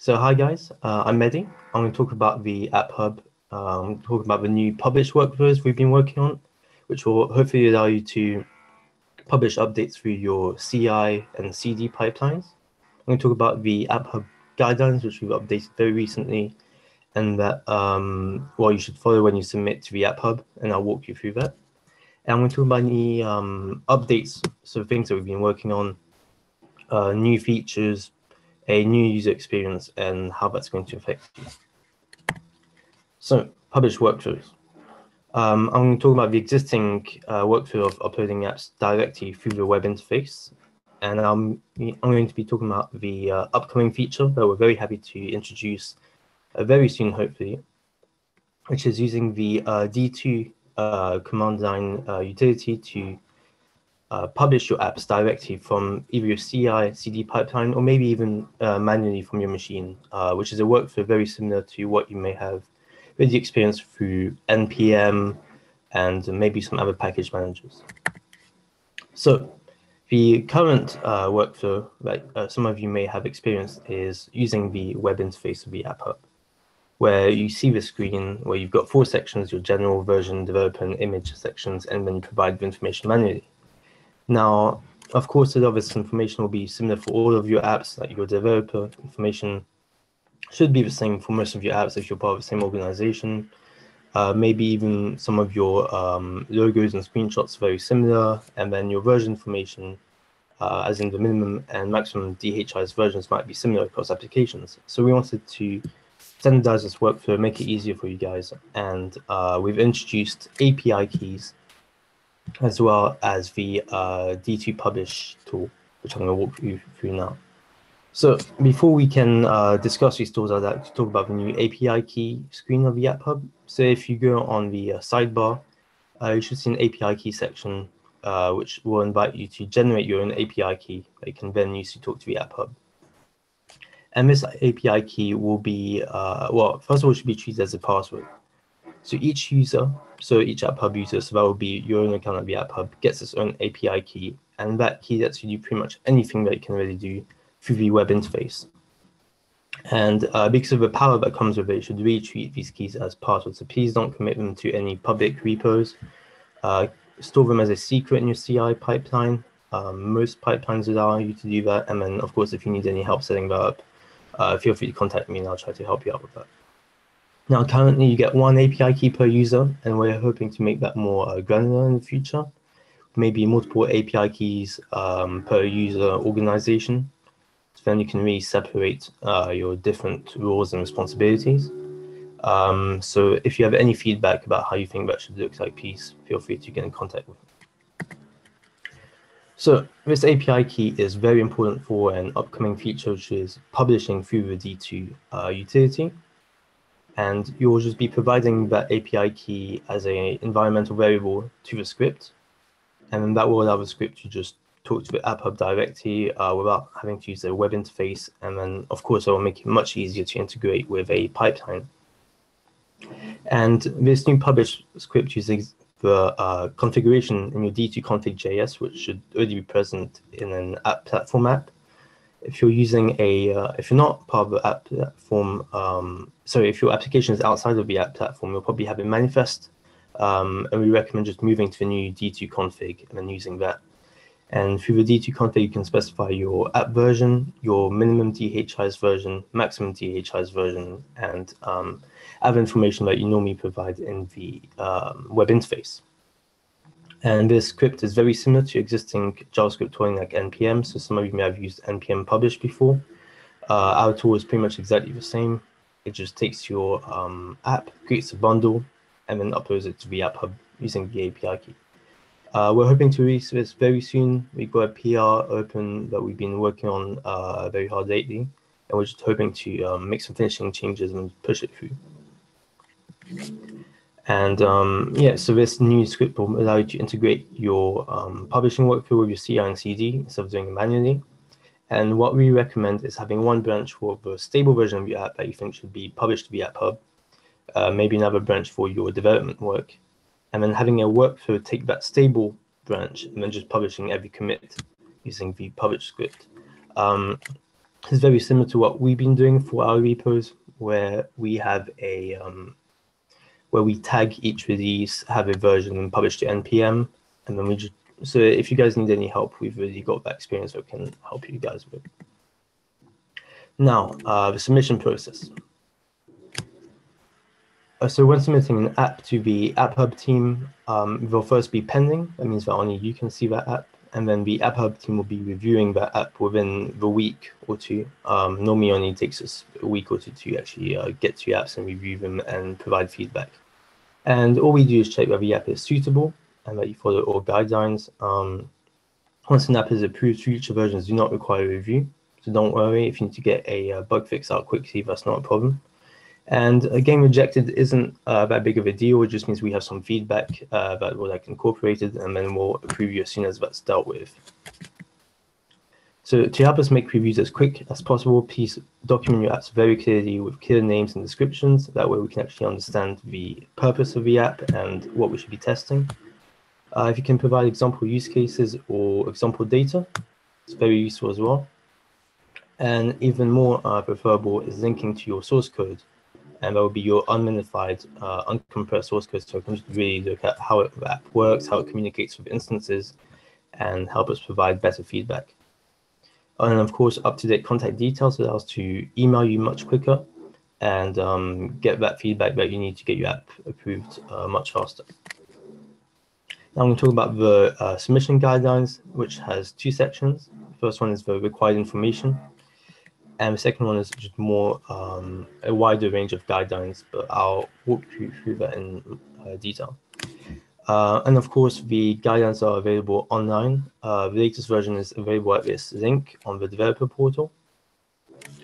So hi guys, uh, I'm Mehdi. I'm going to talk about the App Hub, um, talk about the new publish workflows we've been working on, which will hopefully allow you to publish updates through your CI and CD pipelines. I'm going to talk about the App Hub guidelines, which we've updated very recently, and that um, well you should follow when you submit to the App Hub, and I'll walk you through that. And I'm going to talk about any um, updates, so things that we've been working on, uh, new features, a new user experience, and how that's going to affect you. So, publish workflows. Um, I'm going to talk about the existing uh, workflow of uploading apps directly through the web interface. And I'm, I'm going to be talking about the uh, upcoming feature that we're very happy to introduce uh, very soon, hopefully, which is using the uh, D2 uh, command line uh, utility to uh, publish your apps directly from either your CI, CD pipeline, or maybe even uh, manually from your machine, uh, which is a workflow very similar to what you may have with the experience through NPM and maybe some other package managers. So the current uh, workflow that uh, some of you may have experienced is using the web interface of the App Hub, where you see the screen where you've got four sections, your general version, developer, and image sections, and then you provide the information manually. Now, of course, of this information will be similar for all of your apps, like your developer information should be the same for most of your apps if you're part of the same organization. Uh, maybe even some of your um, logos and screenshots very similar, and then your version information, uh, as in the minimum and maximum DHIS versions, might be similar across applications. So we wanted to standardize this workflow, make it easier for you guys, and uh, we've introduced API keys as well as the uh, D2 Publish tool, which I'm going to walk you through now. So before we can uh, discuss these tools, I'd like to talk about the new API key screen of the App Hub. So if you go on the uh, sidebar, uh, you should see an API key section, uh, which will invite you to generate your own API key that you can then use to talk to the App Hub. And this API key will be, uh, well, first of all, it should be treated as a password. So each user, so each App Hub user, so that will be your own account at the App Hub, gets its own API key, and that key lets you do pretty much anything that you can really do through the web interface. And uh, because of the power that comes with it, you should really treat these keys as passwords. So please don't commit them to any public repos. Uh, store them as a secret in your CI pipeline. Um, most pipelines allow you to do that. And then, of course, if you need any help setting that up, uh, feel free to contact me and I'll try to help you out with that. Now, currently you get one API key per user, and we're hoping to make that more uh, granular in the future. Maybe multiple API keys um, per user organization. So then you can really separate uh, your different roles and responsibilities. Um, so if you have any feedback about how you think that should look like, please feel free to get in contact with me. So this API key is very important for an upcoming feature, which is publishing through the D2 uh, utility and you'll just be providing that API key as an environmental variable to the script, and that will allow the script to just talk to the app hub directly uh, without having to use a web interface, and then of course it will make it much easier to integrate with a pipeline. And this new publish script uses the uh, configuration in your D2 config.js, which should already be present in an app platform app, if you're using a, uh, if you're not part of the app platform, um, so if your application is outside of the app platform, you'll probably have a manifest, um, and we recommend just moving to the new D2 config and then using that. And through the D2 config, you can specify your app version, your minimum DHIS version, maximum DHIS version, and um, other information that you normally provide in the um, web interface. And this script is very similar to existing JavaScript tooling like NPM. So some of you may have used NPM publish before. Uh, our tool is pretty much exactly the same. It just takes your um, app, creates a bundle, and then uploads it to the App Hub using the API key. Uh, we're hoping to release this very soon. We've got a PR open that we've been working on uh, very hard lately, and we're just hoping to um, make some finishing changes and push it through. And um, yeah, so this new script will allow you to integrate your um, publishing workflow with your CI and CD instead of doing it manually. And what we recommend is having one branch for the stable version of your app that you think should be published App Hub, uh, maybe another branch for your development work, and then having a workflow take that stable branch and then just publishing every commit using the publish script. Um, is very similar to what we've been doing for our repos, where we have a um, where we tag each release, have a version and publish to npm, and then we just so if you guys need any help, we've really got that experience that can help you guys with. Now, uh, the submission process. Uh, so when submitting an app to the App Hub team, um, they'll first be pending. That means that only you can see that app. And then the App Hub team will be reviewing that app within the week or two. Um, normally only takes us a week or two to actually uh, get to apps and review them and provide feedback. And all we do is check whether the app is suitable and that you follow all guidelines. Um, once an app is approved, future versions do not require review. So don't worry if you need to get a uh, bug fix out quickly, that's not a problem. And a game rejected isn't uh, that big of a deal. It just means we have some feedback uh, that was like incorporated, and then we'll approve you as soon as that's dealt with. So to help us make previews as quick as possible, please document your apps very clearly with clear names and descriptions. That way we can actually understand the purpose of the app and what we should be testing. Uh, if you can provide example use cases or example data, it's very useful as well. And even more uh, preferable is linking to your source code and that will be your unminified, uh, uncompressed source code. So we can really look at how it, that works, how it communicates with instances, and help us provide better feedback. And of course, up-to-date contact details allows to email you much quicker and um, get that feedback that you need to get your app approved uh, much faster. Now I'm going to talk about the uh, submission guidelines, which has two sections. The first one is the required information, and the second one is just more um, a wider range of guidelines, but I'll walk you through that in uh, detail. Uh, and of course, the guidelines are available online. Uh, the latest version is available at this link on the developer portal.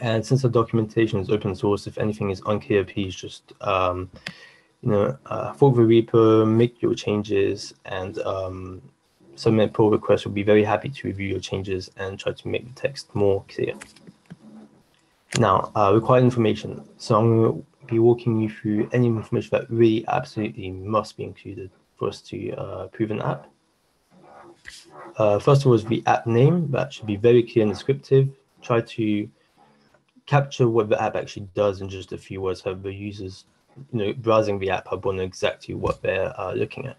And since the documentation is open source, if anything is unclear, please just um, you know uh, fork the repo, make your changes, and um, submit pull requests. We'll be very happy to review your changes and try to make the text more clear. Now, uh, required information. So I'm going to be walking you through any information that really absolutely must be included for us to uh, prove an app. Uh, first of all is the app name. That should be very clear and descriptive. Try to capture what the app actually does in just a few words so the users you know, browsing the app hub will know exactly what they're uh, looking at.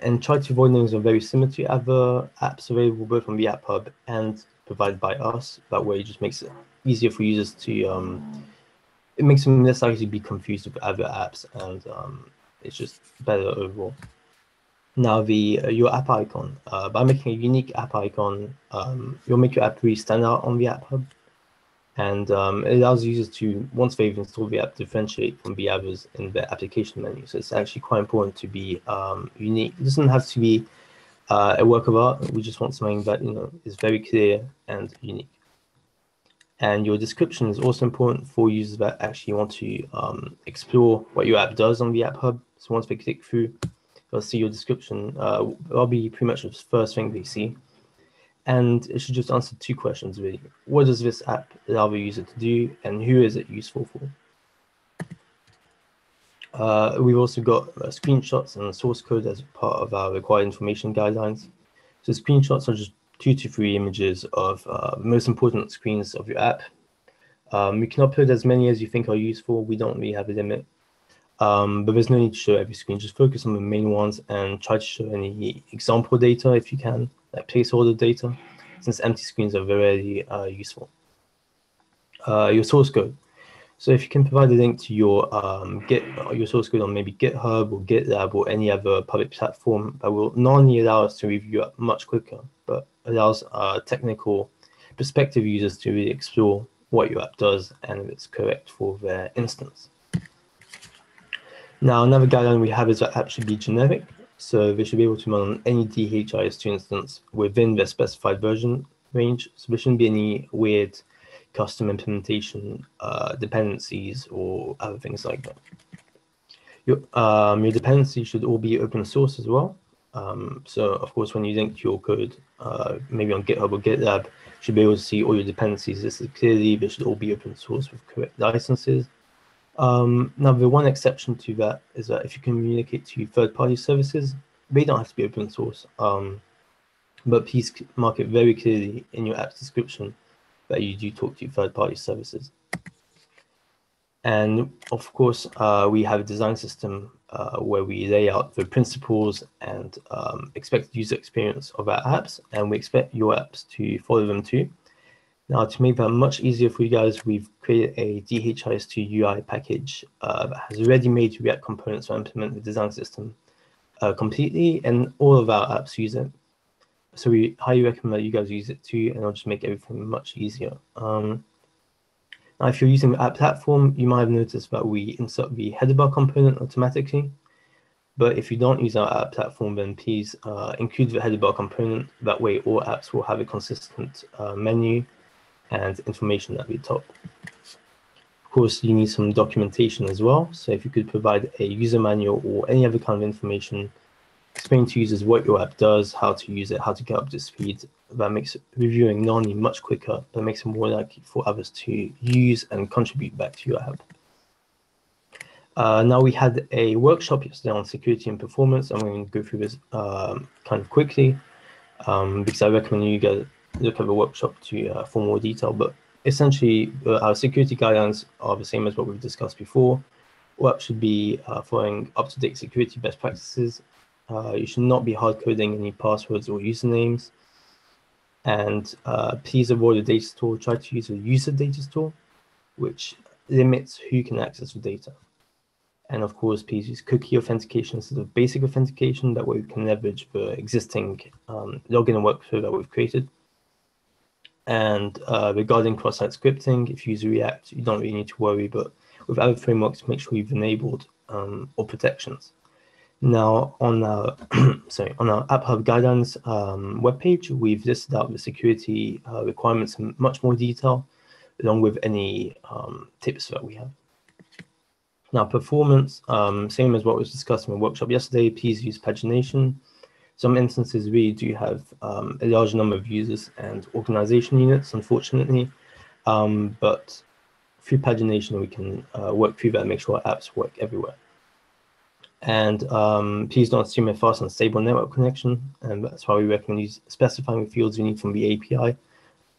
And try to avoid names that are very similar to other apps available both on the app hub and provided by us. That way it just makes it easier for users to um, it makes them less likely to be confused with other apps and um, it's just better overall. Now the uh, your app icon, uh, by making a unique app icon, um, you'll make your app really stand out on the app hub. And um, it allows users to, once they've installed the app, differentiate from the others in the application menu. So it's actually quite important to be um, unique. It doesn't have to be uh, a work of art. We just want something that you know is very clear and unique. And your description is also important for users that actually want to um, explore what your app does on the App Hub. So once they click through, they'll see your description. Uh, that'll be pretty much the first thing they see. And it should just answer two questions really. What does this app allow the user to do and who is it useful for? Uh, we've also got uh, screenshots and source code as part of our required information guidelines. So screenshots are just two to three images of uh, most important screens of your app. Um, you can upload as many as you think are useful. We don't really have a limit, um, but there's no need to show every screen. Just focus on the main ones and try to show any example data if you can, like placeholder data, since empty screens are very uh, useful. Uh, your source code. So if you can provide a link to your um, Git, your source code on maybe GitHub or GitLab or any other public platform, that will not only allow us to review it much quicker, but allows uh, technical perspective users to really explore what your app does and if it's correct for their instance. Now, another guideline we have is that app should be generic. So they should be able to run on any DHIS2 instance within their specified version range. So there shouldn't be any weird custom implementation uh, dependencies or other things like that. Your, um, your dependencies should all be open source as well. Um, so of course, when you link your code, uh, maybe on GitHub or GitLab, you should be able to see all your dependencies. This is clearly, they should all be open source with correct licenses. Um, now, the one exception to that is that if you communicate to third-party services, they don't have to be open source. Um, but please mark it very clearly in your app's description that you do talk to third-party services. And of course, uh, we have a design system uh, where we lay out the principles and um, expected user experience of our apps, and we expect your apps to follow them too. Now, to make that much easier for you guys, we've created a DHIS2 UI package uh, that has ready-made React components to implement the design system uh, completely, and all of our apps use it. So we highly recommend that you guys use it too, and it'll just make everything much easier. Um, now, if you're using the app platform, you might have noticed that we insert the header bar component automatically. But if you don't use our app platform, then please uh, include the header bar component. That way, all apps will have a consistent uh, menu and information at the top. Of course, you need some documentation as well. So if you could provide a user manual or any other kind of information explain to users what your app does, how to use it, how to get up to speed. That makes reviewing not only much quicker, but makes it more likely for others to use and contribute back to your app. Uh, now we had a workshop yesterday on security and performance. I'm going to go through this um, kind of quickly um, because I recommend you guys look at the workshop to uh, for more detail. But essentially, uh, our security guidelines are the same as what we've discussed before. What should be uh, following up-to-date security best practices uh, you should not be hard coding any passwords or usernames. And uh, please avoid a data store. Try to use a user data store, which limits who can access the data. And of course, please use cookie authentication instead of basic authentication. That way we can leverage the existing um, login and workflow that we've created. And uh, regarding cross-site scripting, if you use React, you don't really need to worry, but with other frameworks, make sure you've enabled um, all protections. Now, on our sorry on our App Hub guidance um, webpage, we've listed out the security uh, requirements in much more detail, along with any um, tips that we have. Now, performance, um, same as what was discussed in the workshop yesterday. Please use pagination. Some instances we do have um, a large number of users and organization units, unfortunately, um, but through pagination we can uh, work through that and make sure our apps work everywhere. And um, please don't assume a fast and stable network connection. And that's why we recommend specifying the fields you need from the API.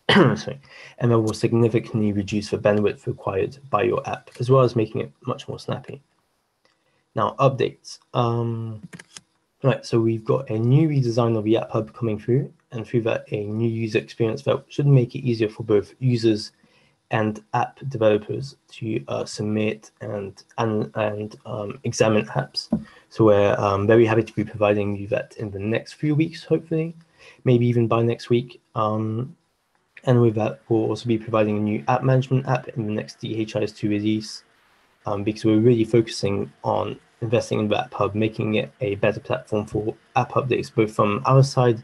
Sorry. And that will significantly reduce the bandwidth required by your app, as well as making it much more snappy. Now, updates. Um, right, so we've got a new redesign of the App Hub coming through, and through that, a new user experience that should make it easier for both users and app developers to uh, submit and and, and um, examine apps. So we're um, very happy to be providing you that in the next few weeks, hopefully, maybe even by next week. Um, and with that, we'll also be providing a new app management app in the next DHIS2 release um, because we're really focusing on investing in the App Hub, making it a better platform for app updates, both from our side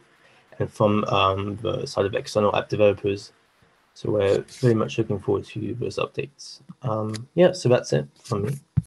and from um, the side of external app developers so we're very much looking forward to those updates. Um, yeah, so that's it from me.